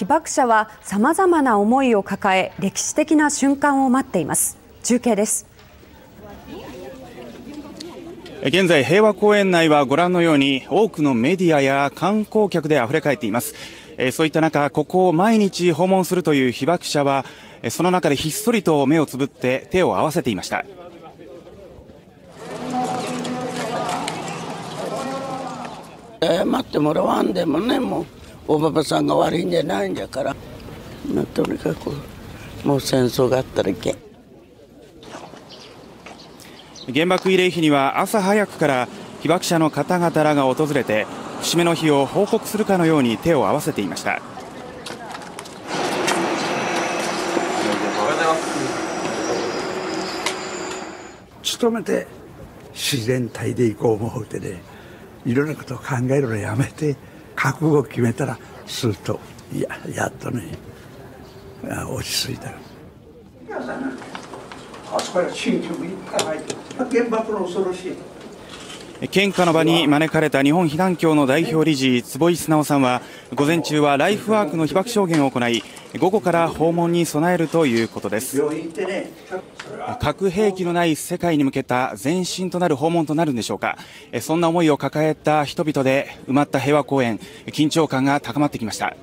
被爆者はさまざまな思いを抱え歴史的な瞬間を待っています。中継です。現在平和公園内はご覧のように多くのメディアや観光客で溢れ返っています。そういった中ここを毎日訪問するという被爆者はその中でひっそりと目をつぶって手を合わせていました。謝ってもらわんでもねもうおばばさんが悪いんじゃないんじゃから、まあ、とにかくもう戦争があったらいけ。ん原爆慰霊碑には朝早くから被爆者の方々らが訪れて節目の日を報告するかのように手を合わせていました。努めて自然体でいこう思うてねいろんなことを考えるのやめて覚悟を決めたらするとややっとね落ち着いたあそこら新宿いっぱい入って原爆の恐ろしい。献花の場に招かれた日本被団協の代表理事坪井直さんは午前中はライフワークの被爆証言を行い午後から訪問に備えるということです。核兵器のない世界に向けた前進となる訪問となるんでしょうか。そんな思いを抱えた人々で埋まった平和公園緊張感が高まってきました。